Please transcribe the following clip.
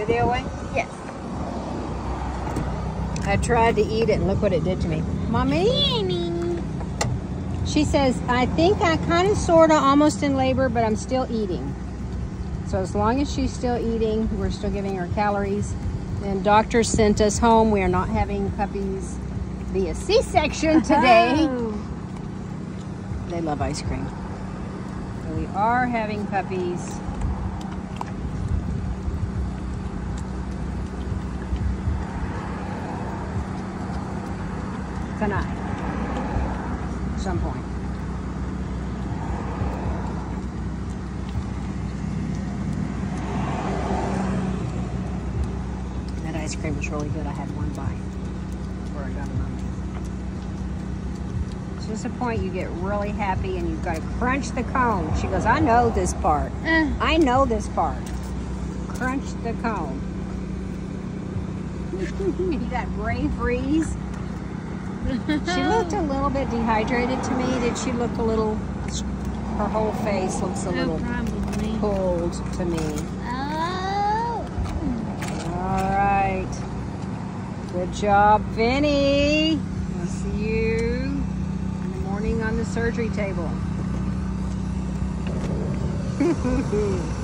videoing? Yes. I tried to eat it and look what it did to me. Mommy? She says, I think I kind of, sort of, almost in labor, but I'm still eating. So as long as she's still eating, we're still giving her calories. And doctor sent us home. We are not having puppies via C-section today. Oh. They love ice cream. So we are having puppies. Tonight. At some point. That ice cream was really good. I had one bite before I got me. It's just a point you get really happy and you've got to crunch the cone. She goes, I know this part. Uh, I know this part. Crunch the cone. you got freeze. She looked a little bit dehydrated to me. Did she look a little? Her whole face looks a little probably. pulled to me. Oh. All right. Good job, Vinny. I'll see you in the morning on the surgery table.